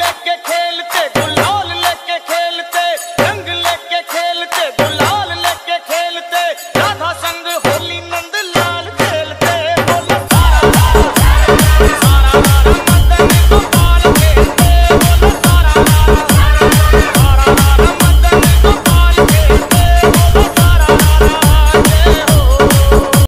लेके खेलते गुलाल लेके खेलते गुलाल लेके खेलते राधा संग होली